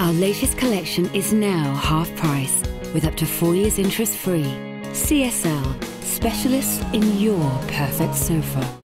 Our latest collection is now half price with up to four years interest free. CSL, specialists in your perfect sofa.